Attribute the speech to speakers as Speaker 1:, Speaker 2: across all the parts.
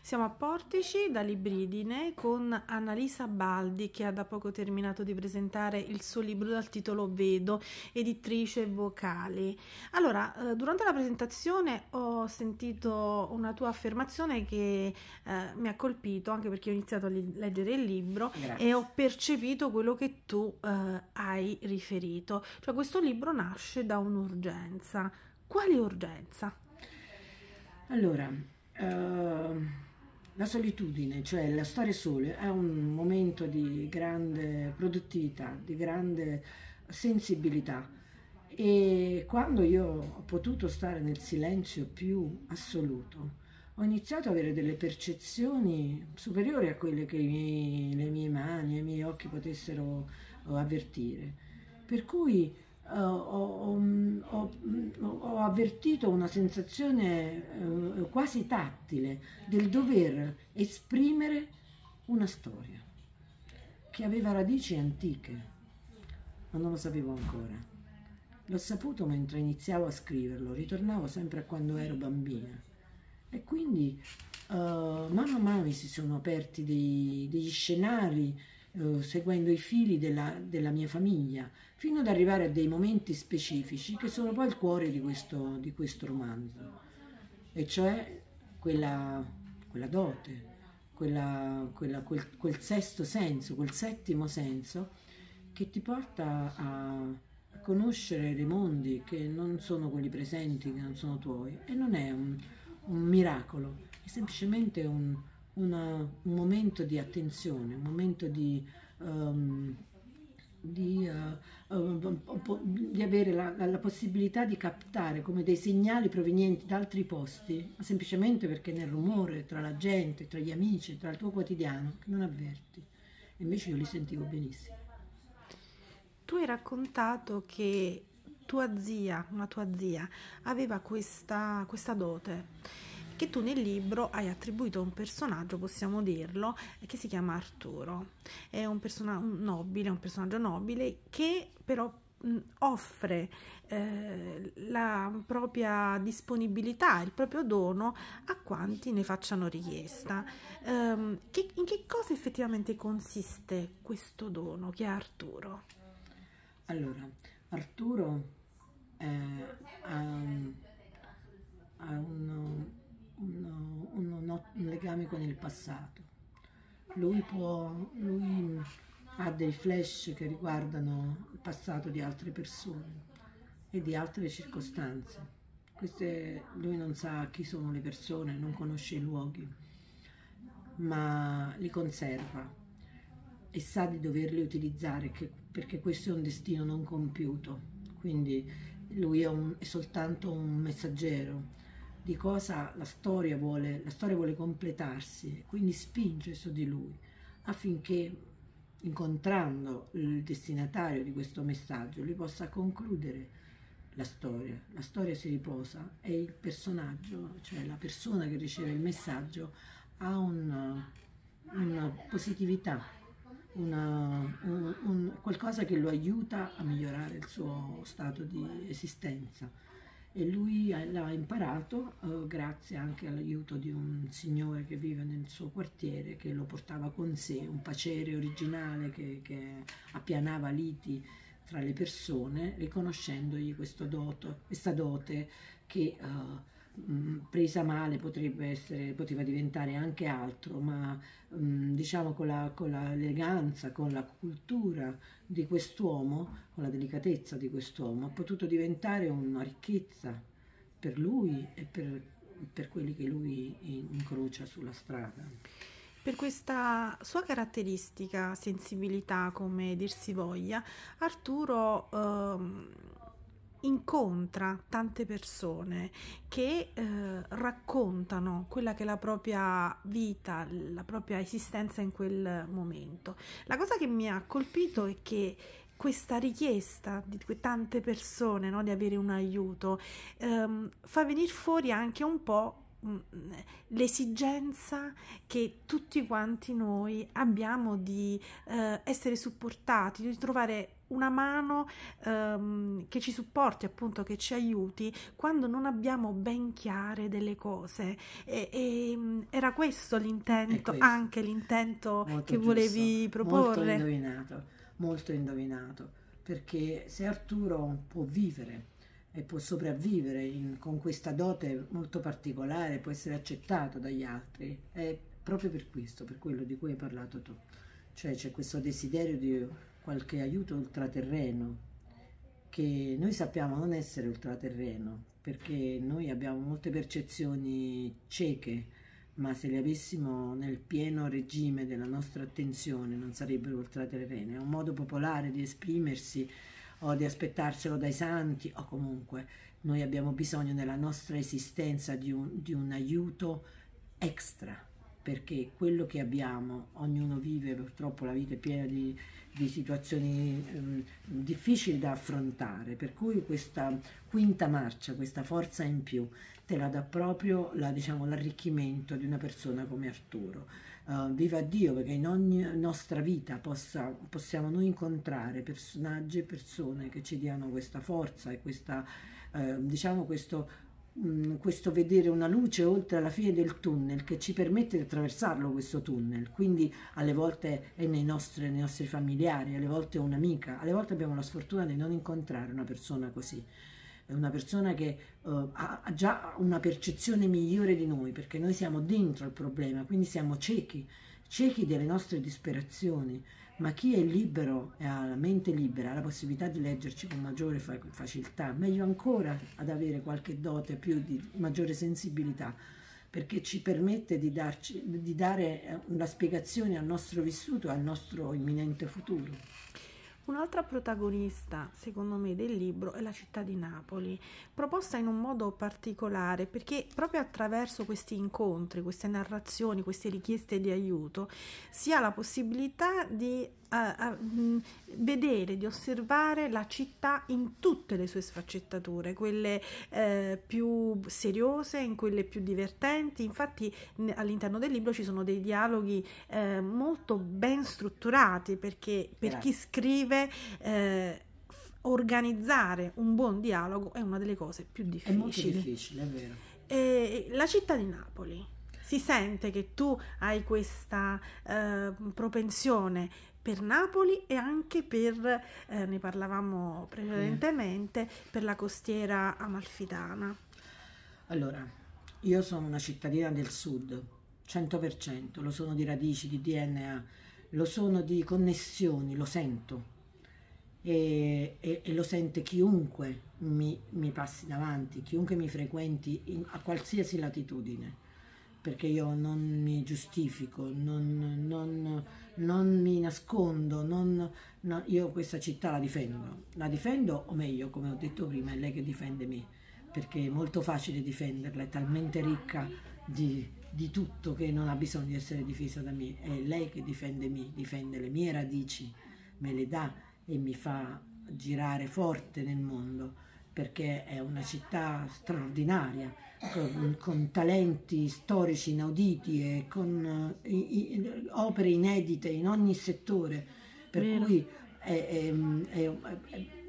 Speaker 1: Siamo a Portici da Libridine con Annalisa Baldi che ha da poco terminato di presentare il suo libro dal titolo Vedo, editrice vocali. Allora, eh, durante la presentazione ho sentito una tua affermazione che eh, mi ha colpito anche perché ho iniziato a leggere il libro Grazie. e ho percepito quello che tu eh, hai riferito. Cioè questo libro nasce da un'urgenza. Quale urgenza?
Speaker 2: Allora, uh, la solitudine, cioè la stare sole, è un momento di grande produttività, di grande sensibilità. E quando io ho potuto stare nel silenzio più assoluto, ho iniziato ad avere delle percezioni superiori a quelle che miei, le mie mani e i miei occhi potessero avvertire. Per cui uh, ho, ho, ho, avvertito una sensazione uh, quasi tattile del dover esprimere una storia che aveva radici antiche, ma non lo sapevo ancora. L'ho saputo mentre iniziavo a scriverlo, ritornavo sempre a quando ero bambina. E quindi uh, mano a mano si sono aperti dei, degli scenari uh, seguendo i fili della, della, mia famiglia, fino ad arrivare a dei momenti specifici che sono poi il cuore di questo, di questo romanzo, e cioè quella, quella dote, quella, quella, quel, quel sesto senso, quel settimo senso che ti porta a conoscere dei mondi che non sono quelli presenti, che non sono tuoi, e non è un, un miracolo, è semplicemente un, una, un momento di attenzione, un momento di... Um, di, uh, uh, di, avere la, la, possibilità di captare come dei segnali provenienti da altri posti, semplicemente perché nel rumore tra la gente, tra gli amici, tra il tuo quotidiano, che non avverti. Invece io li sentivo benissimo.
Speaker 1: Tu hai raccontato che tua zia, una tua zia, aveva questa, questa dote che tu nel libro hai attribuito a un personaggio, possiamo dirlo, che si chiama Arturo. È un, un nobile, un personaggio nobile che però offre eh, la propria disponibilità, il proprio dono a quanti ne facciano richiesta. Um, che, in che cosa effettivamente consiste questo dono che è Arturo?
Speaker 2: Allora, Arturo eh, ha, ha un, un, un, un, legame con il passato. Lui, può, lui ha dei flash che riguardano il passato di altre persone e di altre circostanze. Queste, lui non sa chi sono le persone, non conosce i luoghi, ma li conserva e sa di doverli utilizzare che, perché questo è un destino non compiuto. Quindi lui è, un, è soltanto un messaggero di cosa la storia vuole, la storia vuole completarsi, quindi spinge su di lui affinché incontrando il destinatario di questo messaggio lui possa concludere la storia. La storia si riposa e il personaggio, cioè la persona che riceve il messaggio, ha una, una positività, una, un, un, qualcosa che lo aiuta a migliorare il suo stato di esistenza e lui l'ha imparato eh, grazie anche all'aiuto di un signore che vive nel suo quartiere che lo portava con sé, un pacere originale che, che appianava liti tra le persone, riconoscendogli doto, questa dote che eh, Mm, presa male potrebbe essere, poteva diventare anche altro, ma mm, diciamo con, la, con l'eleganza, con la cultura di quest'uomo, con la delicatezza di quest'uomo, ha potuto diventare una ricchezza per lui e per, per quelli che lui incrocia sulla strada.
Speaker 1: Per questa sua caratteristica, sensibilità, come dir si voglia, Arturo ehm, incontra tante persone che eh, raccontano quella che è la propria vita, la propria esistenza in quel momento. La cosa che mi ha colpito è che questa richiesta di tante persone no, di avere un aiuto ehm, fa venire fuori anche un po' mm, l'esigenza che tutti quanti noi abbiamo di eh, essere supportati, di trovare una mano ehm, che ci supporti, appunto, che ci aiuti quando non abbiamo ben chiare delle cose. E, e mm, era questo l'intento, anche l'intento che giusto. volevi proporre.
Speaker 2: Molto indovinato, molto indovinato, perché se Arturo può vivere e può sopravvivere in, con questa dote molto particolare, può essere accettato dagli altri, è proprio per questo, per quello di cui hai parlato tu. Cioè c'è questo desiderio di qualche aiuto ultraterreno, che noi sappiamo non essere ultraterreno, perché noi abbiamo molte percezioni cieche, ma se le avessimo nel pieno regime della nostra attenzione non sarebbero ultraterrene. È un modo popolare di esprimersi o di aspettarselo dai santi o comunque noi abbiamo bisogno nella nostra esistenza di un, di un aiuto extra perché quello che abbiamo, ognuno vive purtroppo la vita è piena di di situazioni um, difficili da affrontare, per cui questa quinta marcia, questa forza in più, te la dà proprio la, diciamo, l'arricchimento di una persona come Arturo. Uh, viva Dio perché in ogni nostra vita possa, possiamo noi incontrare personaggi e persone che ci diano questa forza e questa, uh, diciamo questo Mm, questo vedere una luce oltre alla fine del tunnel che ci permette di attraversarlo questo tunnel. Quindi alle volte è nei nostri, nei nostri familiari alle volte è un'amica alle volte abbiamo la sfortuna di non incontrare una persona così. È una persona che uh, ha già una percezione migliore di noi perché noi siamo dentro il problema quindi siamo ciechi ciechi delle nostre disperazioni ma chi è libero e ha la mente libera ha la possibilità di leggerci con maggiore facilità, meglio ancora ad avere qualche dote più di maggiore sensibilità, perché ci permette di, darci, di dare una spiegazione al nostro vissuto e al nostro imminente futuro.
Speaker 1: Un'altra protagonista, secondo me, del libro è la città di Napoli, proposta in un modo particolare perché proprio attraverso questi incontri, queste narrazioni, queste richieste di aiuto, si ha la possibilità di a, a, mh, vedere, di osservare la città in tutte le sue sfaccettature, quelle eh, più seriose, in quelle più divertenti. Infatti all'interno del libro ci sono dei dialoghi eh, molto ben strutturati perché per Grazie. chi scrive eh, organizzare un buon dialogo è una delle cose più difficili. È molto
Speaker 2: difficile, è vero.
Speaker 1: E la città di Napoli si sente che tu hai questa eh, propensione per Napoli e anche per, eh, ne parlavamo precedentemente, mm. per la costiera amalfitana.
Speaker 2: Allora, io sono una cittadina del sud, 100%, lo sono di radici, di DNA, lo sono di connessioni, lo sento. E, e, e lo sente chiunque mi, mi, passi davanti, chiunque mi frequenti in, a qualsiasi latitudine. Perché io non mi giustifico, non, non, non mi nascondo, non, no, io questa città la difendo, la difendo o meglio, come ho detto prima, è lei che difende me, perché è molto facile difenderla, è talmente ricca di, di tutto che non ha bisogno di essere difesa da me, è lei che difende me, difende le mie radici, me le dà e mi fa girare forte nel mondo perché è una città straordinaria, con, con talenti storici inauditi e con uh, i, i, opere inedite in ogni settore, per Vero. cui è, è, è,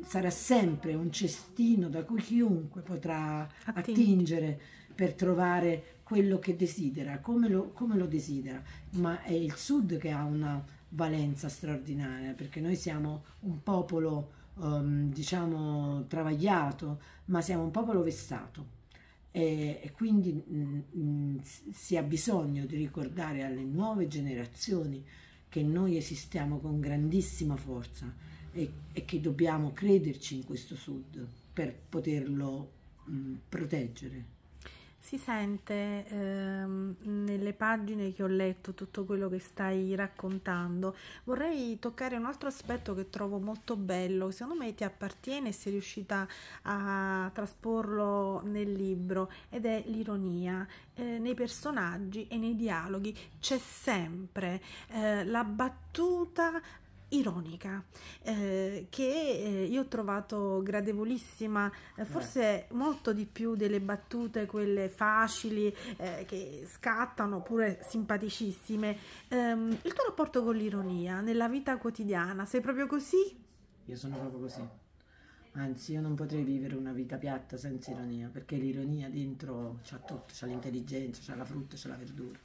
Speaker 2: sarà sempre un cestino da cui chiunque potrà Attingi. attingere per trovare quello che desidera, come lo, come lo desidera, ma è il sud che ha una valenza straordinaria, perché noi siamo un popolo um, diciamo travagliato, ma siamo un popolo vessato e, e quindi mh, mh, si ha bisogno di ricordare alle nuove generazioni che noi esistiamo con grandissima forza e, e che dobbiamo crederci in questo Sud per poterlo mh, proteggere.
Speaker 1: Si sente ehm, nelle pagine che ho letto tutto quello che stai raccontando. Vorrei toccare un altro aspetto che trovo molto bello, secondo me ti appartiene e sei riuscita a trasporlo nel libro ed è l'ironia. Eh, nei personaggi e nei dialoghi c'è sempre eh, la battuta ironica eh, che eh, io ho trovato gradevolissima eh, forse molto di più delle battute quelle facili eh, che scattano oppure simpaticissime ehm, il tuo rapporto con l'ironia nella vita quotidiana sei proprio così?
Speaker 2: io sono proprio così. Anzi, io non potrei vivere una vita piatta senza ironia, perché l'ironia dentro c'ha tutto, c'ha l'intelligenza, c'ha la frutta, c'ha la verdura,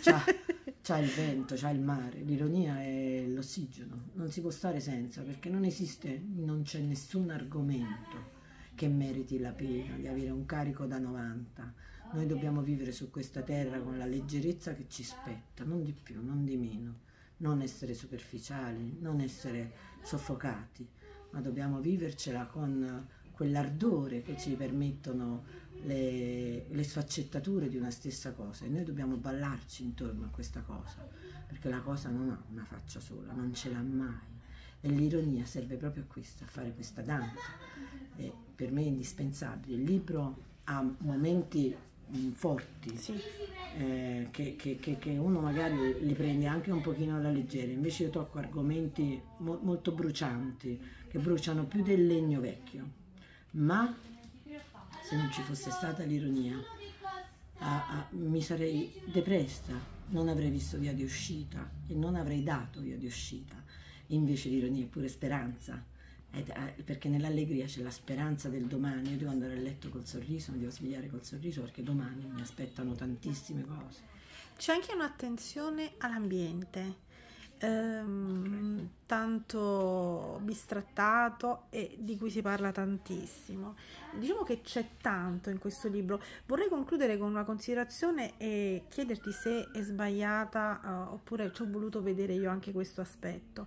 Speaker 2: c'ha, c'ha il vento, c'ha il mare. L'ironia è l'ossigeno, non si può stare senza, perché non esiste, non c'è nessun argomento che meriti la pena di avere un carico da 90. Noi dobbiamo vivere su questa terra con la leggerezza che ci spetta, non di più, non di meno, non essere superficiali, non essere soffocati ma dobbiamo vivercela con quell'ardore che ci permettono le, le, sfaccettature di una stessa cosa. E noi dobbiamo ballarci intorno a questa cosa perché la cosa non ha una faccia sola, non ce l'ha mai. E l'ironia serve proprio a questo, a fare questa danza. E per me è indispensabile. Il libro ha momenti mm, forti sì. eh, che, che, che, uno magari li prende anche un pochino alla leggera. Invece io tocco argomenti mo molto brucianti che bruciano più del legno vecchio. Ma se non ci fosse stata l'ironia, ah, ah, mi sarei depressa, non avrei visto via di uscita e non avrei dato via di uscita. Invece l'ironia è pure speranza, eh, perché nell'allegria c'è la speranza del domani. Io devo andare a letto col sorriso, mi devo svegliare col sorriso perché domani mi aspettano tantissime cose.
Speaker 1: C'è anche un'attenzione all'ambiente ehm, tanto bistrattato e di cui si parla tantissimo. Diciamo che c'è tanto in questo libro. Vorrei concludere con una considerazione e chiederti se è sbagliata uh, oppure ci ho voluto vedere io anche questo aspetto.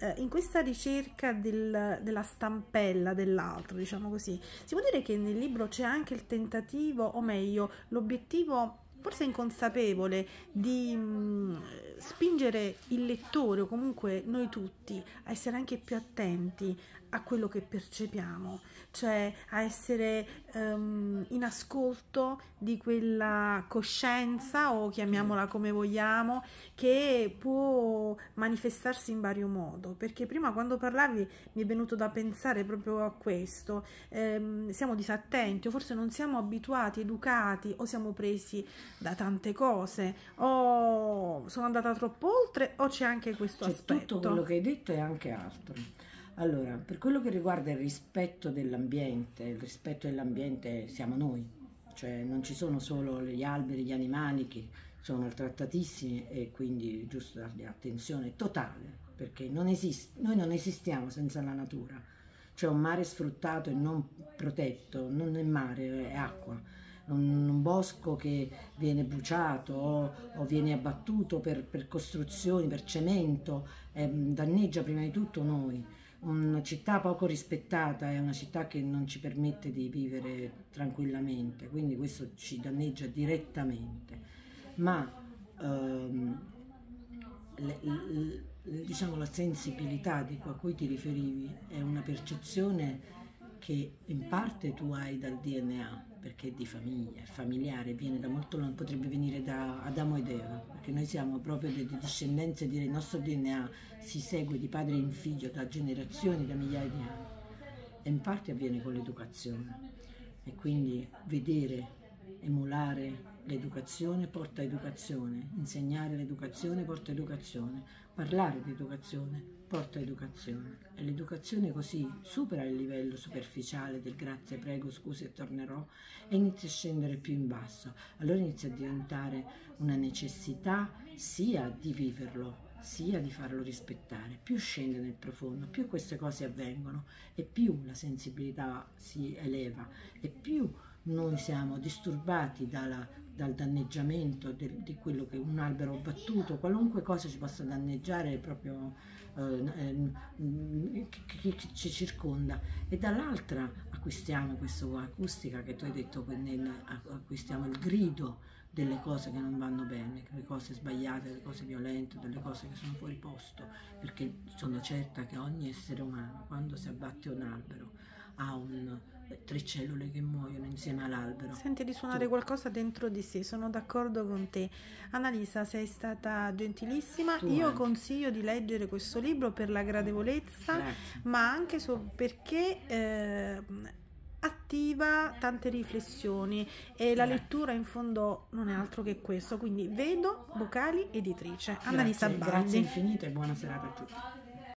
Speaker 1: Uh, in questa ricerca del, della stampella dell'altro, diciamo così, si può dire che nel libro c'è anche il tentativo, o meglio, l'obiettivo forse inconsapevole di mh, mm, spingere il lettore o comunque noi tutti a essere anche più attenti a quello che percepiamo, cioè a essere um, in ascolto di quella coscienza o chiamiamola come vogliamo che può manifestarsi in vario modo. Perché prima quando parlavi mi è venuto da pensare proprio a questo. Ehm, siamo disattenti o forse non siamo abituati educati o siamo presi da tante cose o sono andata troppo oltre o c'è anche questo
Speaker 2: c'è
Speaker 1: aspetto
Speaker 2: tutto quello che hai detto e anche altro allora, per quello che riguarda il rispetto dell'ambiente, il rispetto dell'ambiente siamo noi, cioè non ci sono solo gli alberi, gli animali che sono trattatissimi e quindi giusto dargli attenzione totale, perché non esiste, noi non esistiamo senza la natura, cioè un mare sfruttato e non protetto, non è mare, è acqua, un, un bosco che viene bruciato o, o viene abbattuto per, per, costruzioni, per cemento, eh, danneggia prima di tutto noi una città poco rispettata è una città che non ci permette di vivere tranquillamente, quindi questo ci danneggia direttamente. Ma ehm, le, le, diciamo, la sensibilità di a cui ti riferivi è una percezione che in parte tu hai dal DNA, perché è di famiglia, è familiare, viene da molto lontano, potrebbe venire da Adamo ed Eva, perché noi siamo proprio delle discendenze, dire, il nostro DNA si segue di padre in figlio da generazioni, da migliaia di anni. E in parte avviene con l'educazione. E quindi vedere, emulare l'educazione porta educazione, insegnare l'educazione porta educazione, parlare di educazione porta educazione e l'educazione così supera il livello superficiale del grazie, prego, scusi e tornerò e inizia a scendere più in basso. Allora inizia a diventare una necessità sia di viverlo sia di farlo rispettare. Più scende nel profondo, più queste cose avvengono e più la sensibilità si eleva e più noi siamo disturbati dalla, dal danneggiamento de, di quello che un albero battuto, qualunque cosa ci possa danneggiare proprio eh, eh, che, che, ci circonda. E dall'altra acquistiamo questa acustica che tu hai detto, acquistiamo il grido delle cose che non vanno bene, le cose sbagliate, le cose violente, delle cose che sono fuori posto, perché sono certa che ogni essere umano, quando si abbatte un albero, un, tre cellule che muoiono insieme all'albero.
Speaker 1: Senti di suonare tu. qualcosa dentro di sé, sono d'accordo con te. Annalisa, sei stata gentilissima. Tu Io anche. consiglio di leggere questo libro per la gradevolezza, Grazie. ma anche so perché eh, attiva tante riflessioni e la lettura in fondo non è altro che questo. Quindi vedo vocali editrice. Annalisa
Speaker 2: Grazie. Grazie infinite e buona serata a tutti.